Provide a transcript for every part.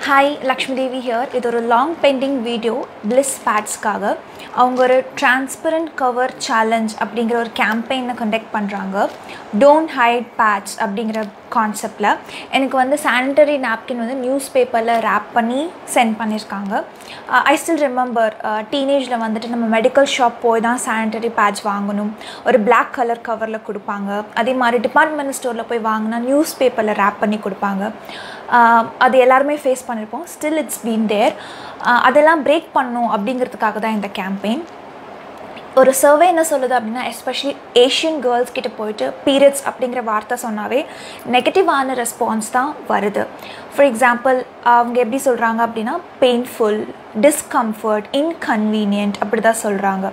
Hi Lakshmi Devi here இது ஒரு long pending video bliss பேட்ஸ்க்காக அவங்க ஒரு டிரான்ஸ்பரண்ட் கவர் சேலஞ்ச் அப்படிங்கிற ஒரு கேம்பெயினை கண்டக்ட் பண்ணுறாங்க டோன்ட் ஹைட் பேட்ஸ் அப்படிங்கிற கான்செப்டில் எனக்கு வந்து சானிட்டரி நாப்கின் வந்து நியூஸ் பேப்பரில் ரேப் பண்ணி சென்ட் பண்ணியிருக்காங்க ஐ ஸ்டில் ரிமெம்பர் டீனேஜில் வந்துட்டு நம்ம மெடிக்கல் ஷாப் போய் தான் சானிட்டரி பேட்ச் வாங்கணும். ஒரு பிளாக் கலர் கவரில் கொடுப்பாங்க. அதே மாதிரி டிபார்ட்மெண்ட் ஸ்டோரில் போய் வாங்கினா நியூஸ் பேப்பரில் ரேப் பண்ணி கொடுப்பாங்க. Uh, அது எல்லாருமே ஃபேஸ் பண்ணியிருப்போம் ஸ்டில் இட்ஸ் பீன் தேர் அதெல்லாம் பிரேக் பண்ணணும் அப்படிங்கிறதுக்காக தான் இந்த கேம்பெயின் ஒரு சர்வே என்ன சொல்லுது அப்படின்னா எஸ்பெஷலி ஏஷியன் கேர்ள்ஸ் கிட்ட போயிட்டு பீரியட்ஸ் அப்படிங்கிற வார்த்தை சொன்னாவே நெகட்டிவான ரெஸ்பான்ஸ் தான் வருது. ஃபார் எக்ஸாம்பிள் அவங்க எப்படி சொல்கிறாங்க அப்படின்னா பெயின்ஃபுல் டிஸ்கம்ஃபர்ட் இன்கன்வீனியன்ட் அப்படி தான் சொல்கிறாங்க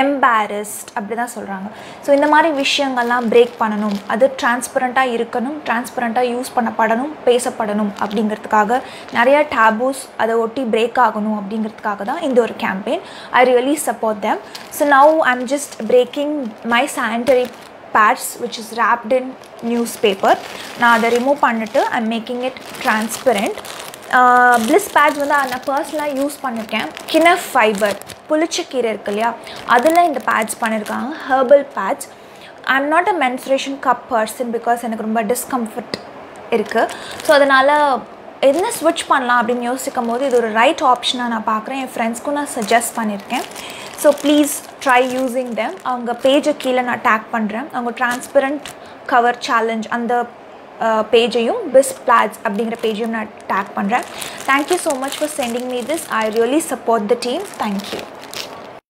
எம்பாரஸ்ட் அப்படி தான் சொல்கிறாங்க ஸோ இந்த மாதிரி விஷயங்கள்லாம் பிரேக் பண்ணணும். அது டிரான்ஸ்பரண்ட்டாக இருக்கணும் டிரான்ஸ்பரண்ட்டாக யூஸ் பண்ணப்படணும் பேசப்படணும் அப்படிங்கிறதுக்காக நிறைய டேபூஸ் அதை ஒட்டி பிரேக் ஆகணும் அப்படிங்கிறதுக்காக தான் இந்த ஒரு campaign I really support them so now I'm just breaking my sanitary pads which is wrapped in newspaper நான் அதை ரிமூவ் பண்ணிட்டு I'm making it transparent Bliss pads வந்து நான் பர்சனலாக யூஸ் பண்ணியிருக்கேன் கினஃப் ஃபைபர் புளிச்சக்கீரை இருக்கு இல்லையா? அதில் இந்த பேட்ச் பண்ணியிருக்காங்க herbal pads I am not a menstruation cup person because எனக்கு ரொம்ப டிஸ்கம்ஃபர்ட் இருக்குது ஸோ அதனால் என்ன ஸ்விட்ச் பண்ணலாம் அப்படின்னு யோசிக்கும் போது இது ஒரு ரைட் ஆப்ஷனாக நான் பார்க்குறேன். என் ஃப்ரெண்ட்ஸ்க்கும் நான் சஜஸ்ட் பண்ணியிருக்கேன் so please try using them அவங்க பேஜை கீழே நான் டேக் பண்ணுறேன் அவங்க டிரான்ஸ்பரண்ட் கவர் சேலஞ்ச் அந்த பேஜையும் பிஸ் பிளாட்ஸ் அப்படிங்கிற பேஜையும் நான் டேக் பண்ணுறேன் thank you so much for sending me this I really support the team thank you